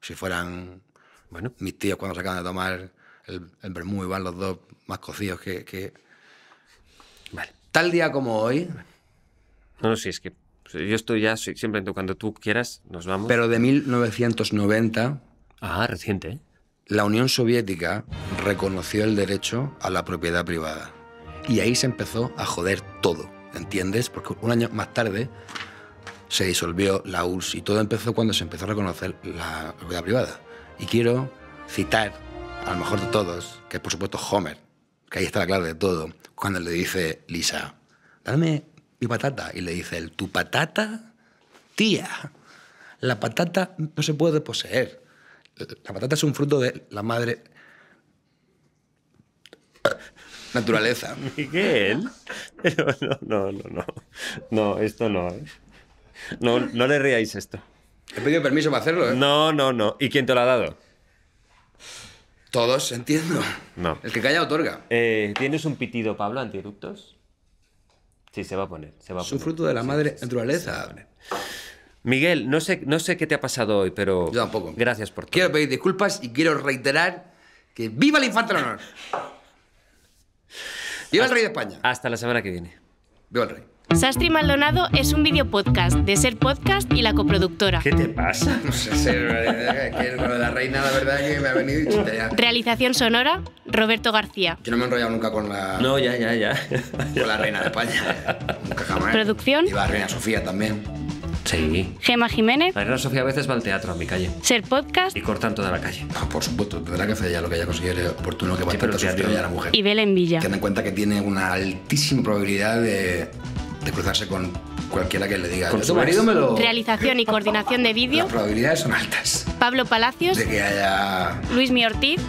si fueran Bueno, mis tíos cuando se acaban de tomar el, el vermú y van los dos más cocidos que, que... vale. Tal día como hoy, No, no, sí, es que yo estoy ya, siempre cuando tú quieras, nos vamos. pero de 1990, Ah, reciente, ¿eh? la Unión Soviética reconoció el derecho a la propiedad privada. Y ahí se empezó a joder todo, ¿entiendes? Porque un año más tarde se disolvió la URSS y todo empezó cuando se empezó a reconocer la propiedad privada. Y quiero citar al mejor de todos, que es por supuesto Homer, que ahí está la clave de todo, cuando le dice Lisa, dame mi patata. Y le dice él, ¿tu patata? Tía, la patata no se puede poseer. La patata es un fruto de la madre naturaleza. Miguel. Pero no, no, no, no. No, esto no, ¿eh? No, no le reáis esto. He pedido permiso para hacerlo, ¿eh? No, no, no. ¿Y quién te lo ha dado? Todos, entiendo. No. El que calla otorga. Eh, ¿Tienes un pitido, Pablo, antieructos? Sí, se va a poner. Se va a Es un poner. fruto de la madre naturaleza. Miguel, no sé, no sé qué te ha pasado hoy, pero. Yo tampoco. Gracias por todo. Quiero pedir disculpas y quiero reiterar que ¡viva el infante del honor! ¡Viva el rey de España! Hasta la semana que viene. ¡Viva el rey! Sastre Maldonado es un video podcast de Ser Podcast y la coproductora. te pasa? No sé, lo de la reina, la verdad que me ha venido y chutea. Realización sonora, Roberto García. Yo no me he enrollado nunca con la, No, ya, ya, ya. con la reina de España. Nunca jamás. Producción. Y la reina Sofía también. Sí. Gema Jiménez. La reina Sofía a veces va al teatro a mi calle. Ser Podcast Y cortan toda la calle. Ah, por supuesto, tendrá que hacer ya lo que ella considere oportuno, que Sí, teatro- ya la mujer. y Belén Villa. Ten en cuenta que tiene una altísima probabilidad de, de cruzarse con cualquiera que le diga. Con "Yo, su tu marido ex". me lo. Realización y coordinación de vídeo, Las probabilidades son altas Pablo Palacios, de que haya Luis Mi Ortiz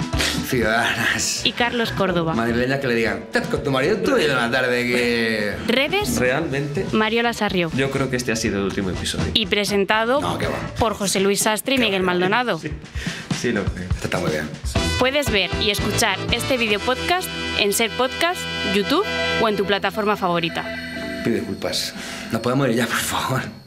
ciudadanas y Carlos Córdoba. madrileñas que le digan, "Ted, con tu marido tuve yo una tarde que. Redes, Realmente, Mariola Sarrió. yo creo que este ha sido el último episodio. Y presentado No, que va. por José Luis Sastre y Miguel Maldonado. Sí, lo creo. Esto está muy bien. Puedes ver y escuchar este video podcast en Ser Podcast, YouTube o en tu plataforma favorita. Pido disculpas. Nos podemos ir ya, por favor.